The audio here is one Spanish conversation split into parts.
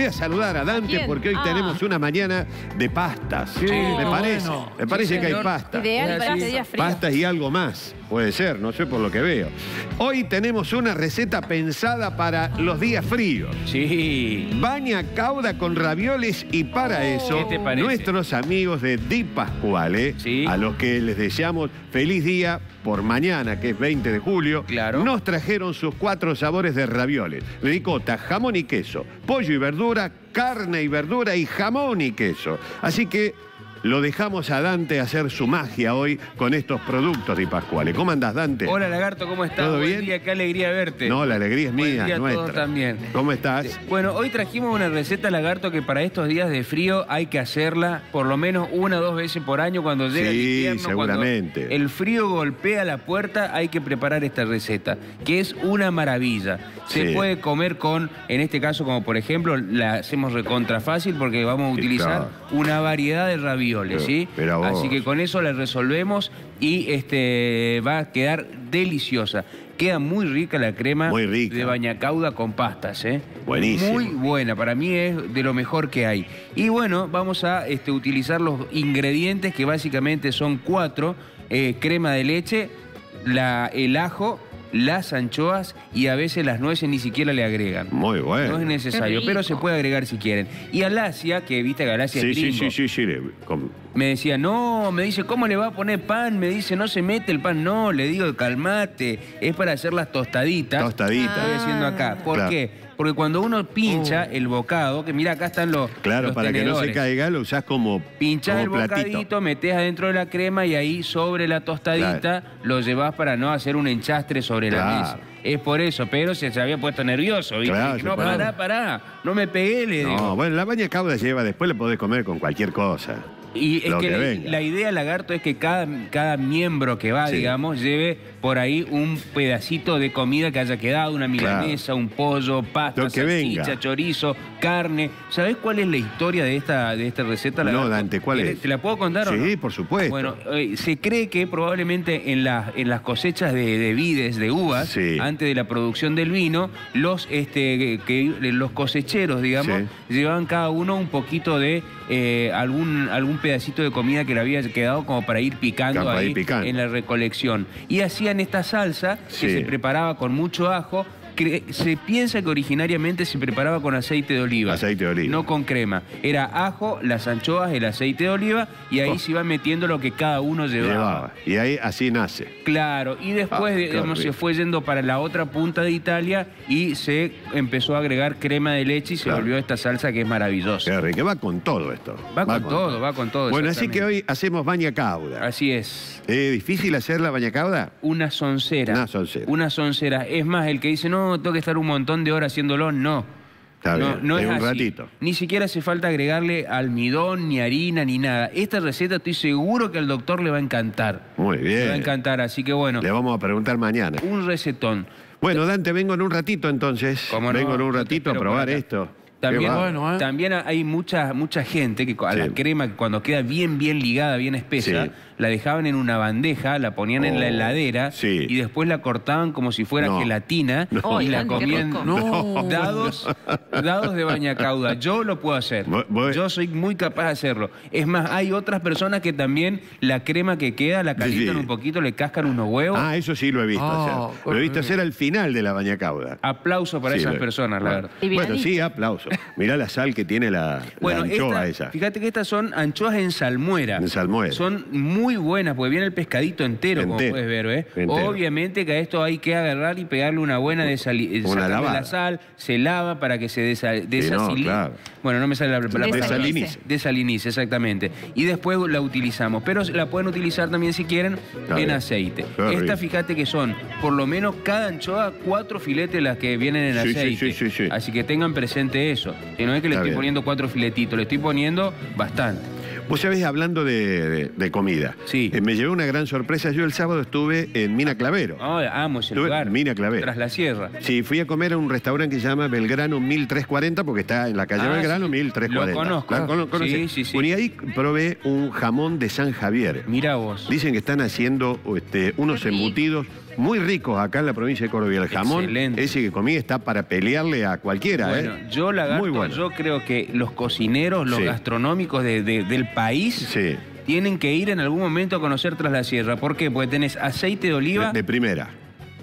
Voy a saludar a Dante quién? porque hoy Ah. tenemos una mañana de pastas. Sí, me parece. bueno. Me parece Sí, que hay señor. pasta. Ideal para este día frío. Pastas y algo más. Puede ser, no sé por lo que veo. Hoy tenemos una receta pensada para los días fríos. Sí. Baña cauda con ravioles y para eso ¿Qué te parece? nuestros amigos de Di Pascuale, Sí. a los que les deseamos feliz día por mañana, que es 20 de julio, Claro. nos trajeron sus cuatro sabores de ravioles. Ricota, jamón y queso, pollo y verdura, carne y verdura y jamón y queso. Así que lo dejamos a Dante hacer su magia hoy con estos productos Di Pascuale. ¿Cómo andás, Dante? Hola, Lagarto, ¿cómo estás? ¿Todo Buen bien? día, qué alegría verte. No, la alegría es Buen mía, día a nuestra. todos también. ¿Cómo estás? Bueno, hoy trajimos una receta, Lagarto, que para estos días de frío hay que hacerla por lo menos una o dos veces por año cuando llega el Sí, invierno. seguramente. Cuando el frío golpea la puerta, hay que preparar esta receta, que es una maravilla. Se Sí. puede comer con, en este caso, como por ejemplo, la hacemos recontra fácil porque vamos a Sí, utilizar claro. una variedad de Así que con eso la resolvemos y este va a quedar deliciosa. Queda muy rica la crema rica. de bañacauda con pastas, ¿eh? Buenísimo. Muy buena, para mí es de lo mejor que hay. Y bueno, vamos a este, utilizar los ingredientes que básicamente son cuatro. eh, crema de leche, la, el ajo, las anchoas y a veces las nueces ni siquiera le agregan. Muy bueno. No es necesario, pero se puede agregar si quieren. Y Alasia, que viste que Alasia Sí, es sí, gringo, sí, sí, sí, con- me decía, no, me dice, ¿cómo le va a poner pan? Me dice, no se mete el pan. No, le digo, calmate, es para hacer las tostaditas. Tostaditas. Estoy haciendo acá. ¿Por Claro. qué? Porque cuando uno pincha el bocado, que mira, acá están los Claro, los para que no se caiga, lo usás como, Pinchás el platito. bocadito, metés adentro de la crema y ahí sobre la tostadita lo llevas para no hacer un enchastre sobre la Claro. mesa. Es por eso, pero se, se había puesto nervioso. ¿viste? Claro, no, pará, pará, no me pegué, le digo. No, bueno, la baña cauda lleva, después le podés comer con cualquier cosa. Y es que, que la, idea, Lagarto, es que cada, cada miembro que va, Sí. digamos, lleve por ahí un pedacito de comida que haya quedado, una milanesa, un pollo, pasta, salchicha, venga. chorizo, carne. ¿Sabés cuál es la historia de esta, de esta receta, No? Dante, ¿cuál ¿Querés- es? ¿Te la puedo contar o Sí, no? por supuesto. Bueno, eh, se cree que probablemente en, las en las cosechas de, de vides, de uvas, Sí. antes de la producción del vino, los, este, que, los cosecheros, digamos, llevaban cada uno un poquito de eh, algún, algún pedacito de comida que le había quedado como para ir picando ahí picando. en la recolección. Y hacían esta salsa Sí. que se preparaba con mucho ajo. Se piensa que originariamente se preparaba con aceite de oliva. Aceite de oliva. No con crema. Era ajo, las anchoas, el aceite de oliva y ahí Oh. se iba metiendo lo que cada uno llevaba. Llevaba. Y ahí así nace. Claro, y después Ah, digamos, se fue yendo para la otra punta de Italia y se empezó a agregar crema de leche y se Claro. volvió esta salsa que es maravillosa. Qué rico, va con todo esto. Va con todo, va con todo, Bueno, así que hoy hacemos baña cauda. Así es. ¿Es difícil hacer la baña cauda? Una soncera. Una soncera. Una soncera. Es más, el que dice, no, tengo que estar un montón de horas haciéndolo, no. Está no, bien, no es un así. ratito. Ni siquiera hace falta agregarle almidón, ni harina, ni nada. Esta receta estoy seguro que al doctor le va a encantar. Muy Le va a bien. encantar, así que bueno, Le vamos a preguntar mañana. un recetón. Bueno, Dante, vengo en un ratito entonces. ¿Cómo no? vengo en un ratito a probar esto. También, bueno, ¿eh? también hay mucha, mucha gente que a Sí. la crema, que cuando queda bien, bien ligada, bien espesa, Sí. la dejaban en una bandeja, la ponían en la Oh, heladera sí. y después la cortaban como si fuera No. gelatina No. y la comían. No. dados, dados de bañacauda. Yo lo puedo hacer. Yo soy muy capaz de hacerlo. Es más, hay otras personas que también la crema que queda la calientan Sí. un poquito, le cascan unos huevos. Ah, eso sí lo he visto Ah, hacer. Lo he visto hacer al final de la baña cauda. Aplauso para Sí, esas personas, la verdad. Bueno, sí, aplauso. Mirá la sal que tiene la, Bueno, la anchoa esta- esa. fíjate que estas son anchoas en salmuera. En salmuera. Son muy buenas, porque viene el pescadito entero, como Entero. puedes ver, ¿eh? Entero. Obviamente que a esto hay que agarrar y pegarle una buena sacarle lavada. la sal, se lava para que se desa desasili- claro. Bueno, no me sale la palabra. Desalinice. Desalinice, exactamente. Y después la utilizamos. Pero la pueden utilizar también si quieren Está en bien. aceite. Rico. Esta, fíjate que son, por lo menos cada anchoa, cuatro filetes las que vienen en Sí, sí, aceite. sí, sí, sí. Así que tengan presente eso. Que no es que le Está estoy bien. poniendo cuatro filetitos, le estoy poniendo bastante. Vos sabés, hablando de, de- de comida, Sí. eh, me llevé una gran sorpresa. Yo el sábado estuve en Mina Clavero. Ay, amo ese Estuve lugar. en Mina Clavel. Tras la sierra. Sí, fui a comer a un restaurante que se llama Belgrano 1340 porque está en la calle Ah, Belgrano sí. 1340. Lo conozco. ¿La cono-? Sí, sí, sí. Bueno, y ahí probé un jamón de San Javier. Mira vos. Dicen que están haciendo este, unos embutidos muy ricos acá en la provincia de Córdoba. El jamón, Excelente. ese que comí, está para pelearle a cualquiera. Bueno, ¿eh? yo, Muy bueno. yo creo que los cocineros, los Sí. gastronómicos de- de- del país Sí, tienen que ir en algún momento a conocer Tras la Sierra. ¿Por qué? Porque tenés aceite de oliva, de, de primera.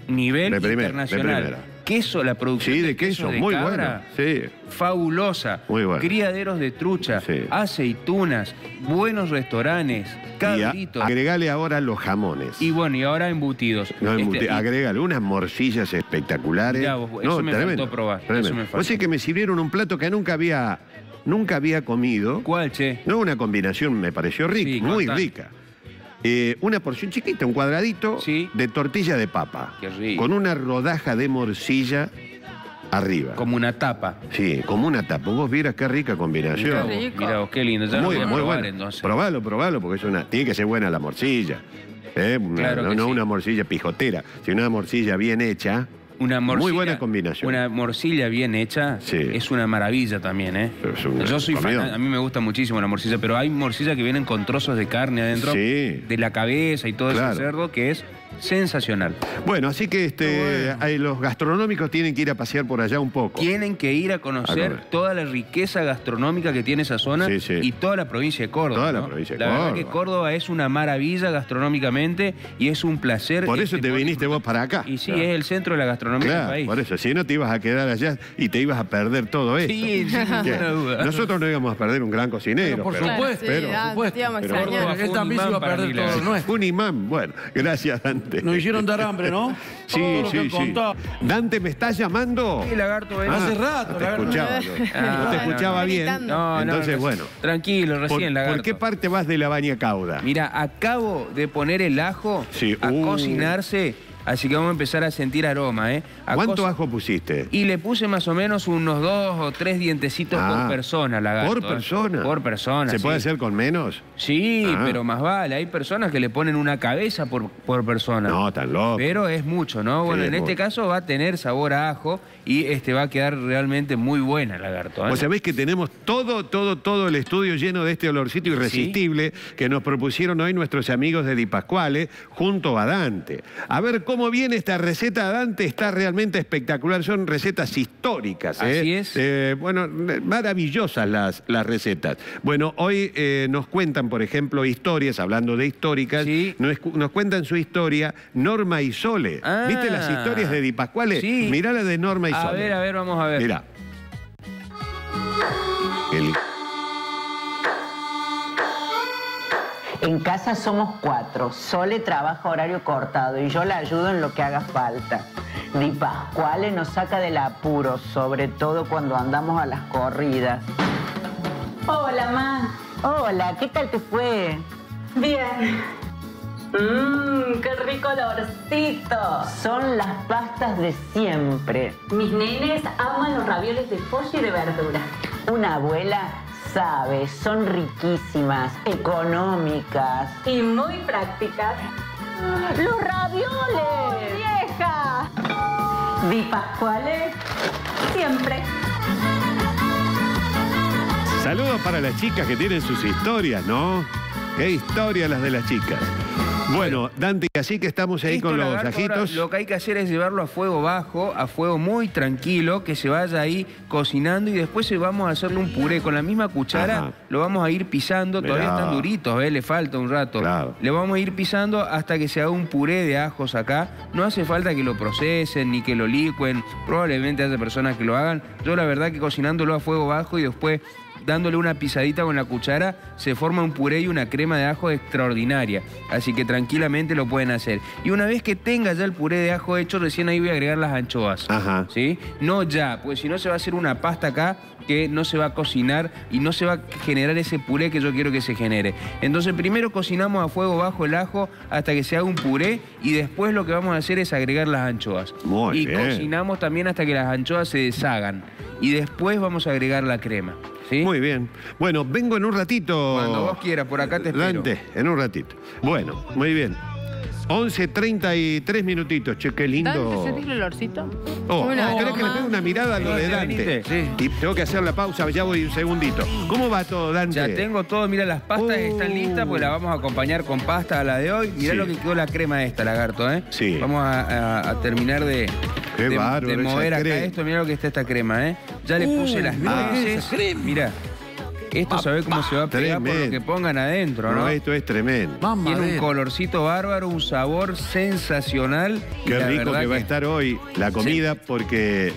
nivel de de internacional. primera. Queso, la producción Sí, de queso, muy cabra, bueno. Sí. fabulosa. Muy bueno. Criaderos de trucha, Sí. aceitunas, buenos restaurantes, Y a- cabritos. agregale ahora los jamones. Y bueno, y ahora embutidos. No, Este, embuti- y- agregale unas morcillas espectaculares. Vos, eso me faltó probar, tremendo. eso me faltó. O sea que me sirvieron un plato que nunca había, nunca había comido. ¿Cuál, che? No, una combinación me pareció rica, Sí, muy contá. rica. Eh, una porción chiquita, un cuadradito Sí. de tortilla de papa. Qué rico. Con una rodaja de morcilla arriba. Como una tapa. Sí, como una tapa. Vos vieras qué rica combinación. Mirá vos, rico. mirá vos, qué lindo. Ya lo muy voy a muy probar, bueno. entonces. Probalo, probalo, porque es una, tiene que ser buena la morcilla. ¿eh? Una- Claro no que no sí. una morcilla pijotera, sino una morcilla bien hecha. Una morcilla, Muy buena combinación. Una morcilla bien hecha Sí. es una maravilla también, ¿eh? Yo soy fan, a mí me gusta muchísimo la morcilla, pero hay morcilla que vienen con trozos de carne adentro, Sí. de la cabeza y todo Claro. ese cerdo, que es sensacional. Bueno, así que este, hay- los gastronómicos tienen que ir a pasear por allá un poco. Tienen que ir a conocer toda la riqueza gastronómica que tiene esa zona Sí, sí. y toda la provincia de Córdoba. Toda la provincia de La verdad que Córdoba es una maravilla gastronómicamente y es un placer. Por este, eso te viniste vos para acá. Y sí, Claro. es el centro de la gastronomía Claro, país. por eso. Si no te ibas a quedar allá y te ibas a perder todo esto. Sí, sin ninguna duda. Nosotros no íbamos a perder un gran cocinero. Pero por pero- supuesto, pero- ah, por te Pero Él un también se imán iba a perder todo lo nuestro. Un imán. Bueno, gracias, Dante. Nos hicieron dar hambre, ¿no? Sí, Todo lo que sí, sí. Dante, ¿me estás llamando? Sí, lagarto, ven. Hace rato, No te lagarto. escuchaba. Ah, no te no, escuchaba no. bien. No, no, Entonces, no, bueno. Tranquilo, ¿Por, recién, por lagarto. qué parte vas de la baña cauda? Mira, acabo de poner el ajo Sí, a uh. cocinarse, así que vamos a empezar a sentir aroma, ¿eh? ¿Cuánto ajo pusiste? Y le puse más o menos unos dos o tres dientecitos Ah, por persona, lagarto. ¿Por persona? Por persona, ¿Se sí. puede hacer con menos? Sí, Ah. pero más vale. Hay personas que le ponen una cabeza por, por persona. No, tan loco. Pero es mucho, ¿no? Bueno, Sí, en es este caso va a tener sabor a ajo y este va a quedar realmente muy buena, lagarto. ¿eh? Vos sabés que tenemos todo, todo, todo el estudio lleno de este olorcito irresistible que nos propusieron hoy nuestros amigos de Di Pasquale junto a Dante. A ver cómo viene esta receta, Dante, está realmente espectacular. Son recetas históricas. ¿eh? Así es. Eh, bueno, maravillosas las, las recetas. Bueno, hoy eh, nos cuentan, por ejemplo, historias, hablando de históricas, Sí. nos, cu- nos cuentan su historia Norma y Sole. Ah. ¿Viste las historias de Di Pasquale? Sí. Mirá la de Norma y A Sole. ver, a ver, vamos a ver. Mira. El- En casa somos cuatro. Sole trabaja horario cortado y yo la ayudo en lo que haga falta. Di Pascuale nos saca del apuro, sobre todo cuando andamos a las corridas. Hola, Ma. Hola, ¿qué tal te fue? Bien. Mmm, qué rico olorcito. Son las pastas de siempre. Mis nenes aman los ravioles de pollo y de verdura. Una abuela sabe, son riquísimas, económicas. Y muy prácticas. ¡Los ravioles! ¡Vieja! Di Pascuale, siempre. Saludos para las chicas que tienen sus historias, ¿no? Qué historias las de las chicas. Bueno, Dante, así que estamos ahí con los lagarto, ahora ajitos. Lo que hay que hacer es llevarlo a fuego bajo, a fuego muy tranquilo, que se vaya ahí cocinando y después se vamos a hacerle un puré. Con la misma cuchara Ajá. lo vamos a ir pisando, todavía están duritos, ¿eh? le falta un rato. Claro. Le vamos a ir pisando hasta que se haga un puré de ajos acá. No hace falta que lo procesen ni que lo licuen, probablemente haya personas que lo hagan. Yo la verdad que cocinándolo a fuego bajo y después dándole una pisadita con la cuchara, se forma un puré y una crema de ajo extraordinaria. Así que tranquilamente lo pueden hacer. Y una vez que tenga ya el puré de ajo hecho, recién ahí voy a agregar las anchoas. Ajá. ¿Sí? No ya, pues si no se va a hacer una pasta acá que no se va a cocinar y no se va a generar ese puré que yo quiero que se genere. Entonces primero cocinamos a fuego bajo el ajo hasta que se haga un puré y después lo que vamos a hacer es agregar las anchoas. Muy y bien. cocinamos también hasta que las anchoas se deshagan. y después vamos a agregar la crema. ¿sí? Muy bien. Bueno, vengo en un ratito. Cuando vos quieras, por acá te espero. Dante, en un ratito. Bueno, muy bien. 11.33 minutitos, che, qué lindo. ¿Dante sentís el olorcito? Oh, Una ¿querés que le pegue una mirada a lo de Dante? venite, Y tengo que hacer la pausa, ya voy un segundito. ¿Cómo va todo, Dante? Ya tengo todo, mira, las pastas Uh. están listas, pues las vamos a acompañar con pasta a la de hoy. Mirá Sí. lo que quedó la crema esta, lagarto, ¿eh? Sí. Vamos a, a- a terminar de, Qué de- bárbaro de mover acá crema. esto. Mirá lo que está esta crema, ¿eh? Ya le puse las ah. nueces. Mira, esto sabe cómo se va a pegar por lo Tremendo. que pongan adentro, ¿no? No, esto es tremendo. Tiene un colorcito bárbaro, un sabor sensacional. y Qué la rico que va a estar hoy la comida porque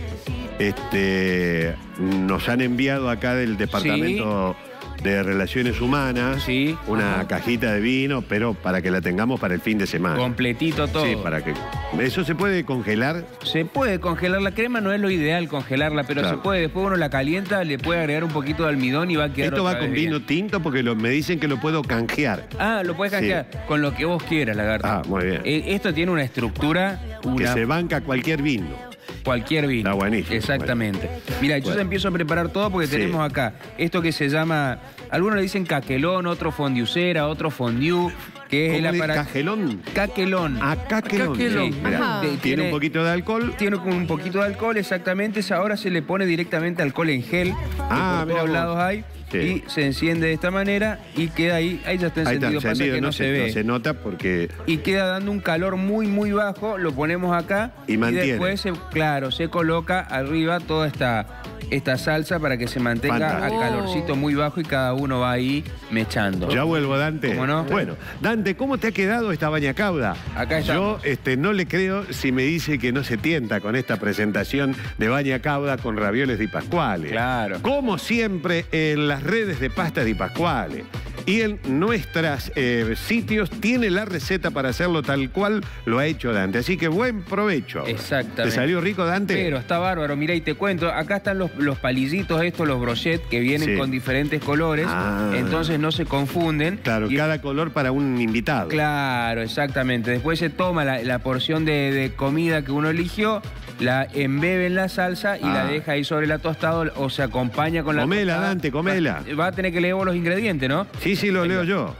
este, nos han enviado acá del Departamento de Relaciones Humanas Sí. una cajita de vino, pero para que la tengamos para el fin de semana. Completito todo. Sí, para que. ¿Eso se puede congelar? Se puede congelar la crema, no es lo ideal congelarla, pero Claro. se puede. Después uno la calienta, le puede agregar un poquito de almidón y va a quedar Esto va con vino bien. tinto porque lo- me dicen que lo puedo canjear. Ah, lo puedes canjear con lo que vos quieras, lagarto. Ah, muy bien. Eh, esto tiene una estructura, Que una, se banca cualquier vino. Cualquier vino. Está buenísimo, Exactamente. Mira, yo Bueno. ya empiezo a preparar todo porque Sí. tenemos acá esto que se llama, algunos le dicen caquelón, otro fondiucera, otro fondue, que es el ¿Cómo le- aparato. ¿Cajelón? Caquelón. Ah, caquelón. Caquelón. Sí. Tiene, Tiene- un poquito de alcohol. Tiene un poquito de alcohol, exactamente. Ahora se le pone directamente alcohol en gel. que Ah, por mira todos vos. lados hay. Sí. Y se enciende de esta manera y queda ahí. Ahí ya está Ahí está encendido. Pasa encendido, que no, se, ve. no se nota porque y queda dando un calor muy, muy bajo. Lo ponemos acá. Y mantiene. después, se- claro, se coloca arriba toda esta, esta salsa para que se mantenga Fantástico. a calorcito muy bajo y cada uno va ahí mechando. Ya vuelvo, Dante. ¿Cómo no? Bueno, Dante, ¿cómo te ha quedado esta baña cauda? Acá Yo estamos. este, no le creo si me dice que no se tienta con esta presentación de baña cauda con ravioles di Pascuale. Claro. Como siempre, en las redes de pasta di Pascuale. Y en nuestros sitios tiene la receta para hacerlo tal cual lo ha hecho Dante. Así que buen provecho. Exactamente. ¿Te salió rico, Dante? Pero está bárbaro, mira y te cuento, acá están los, los palillitos estos, los brochettes, que vienen Sí. con diferentes colores, Ah. entonces no se confunden. Claro, Y- cada color para un invitado. Claro, exactamente. Después se toma la, la porción de, de comida que uno eligió, la embebe en la salsa y la Ah. deja ahí sobre la tostada o se acompaña con la Comela, tostada. Dante, comela. Va, a tener que leer vos los ingredientes, ¿no? Sí, sí, lo leo yo.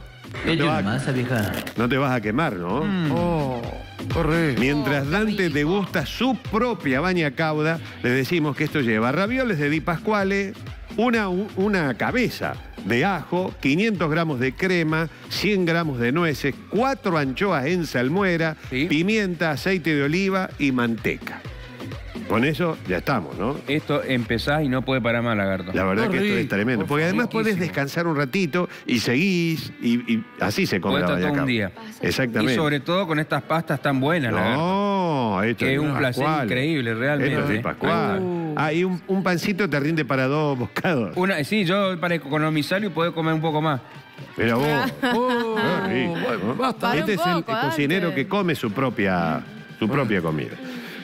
No te, vas a, vieja. no te vas a quemar, ¿no? Oh, Mientras Dante degusta su propia baña cauda, le decimos que esto lleva ravioles de Di Pasquale, una, una cabeza de ajo, 500 gramos de crema, 100 gramos de nueces, cuatro anchoas en salmuera, Sí. pimienta, aceite de oliva y manteca. Con eso ya estamos, ¿no? Esto empezás y no puede parar más, lagarto. La verdad que esto es tremendo. Porque además podés descansar un ratito y seguís y, y así se come la todo un día. Exactamente. Y sobre todo con estas pastas tan buenas, lagarto. No, esto Que es un placer increíble, realmente. Esto es Di Pascual. Uh. Ah, y un, un pancito te rinde para dos bocados. Una, sí, yo para economizar y poder comer un poco más. Mira vos. Qué rico, ¿no? Para Este es el poco, cocinero que come su propia, su propia comida.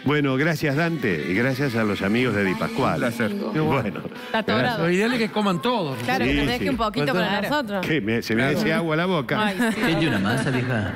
Bueno, gracias Dante y gracias a los amigos de Di Pascual. Un placer. Bueno. Está atorado. Lo ideal es que coman todos. Claro, Sí, que nos deje sí. un poquito para nosotros. ¿Qué? Me- se me hace agua a la boca. Ay, sí. una masa, vieja.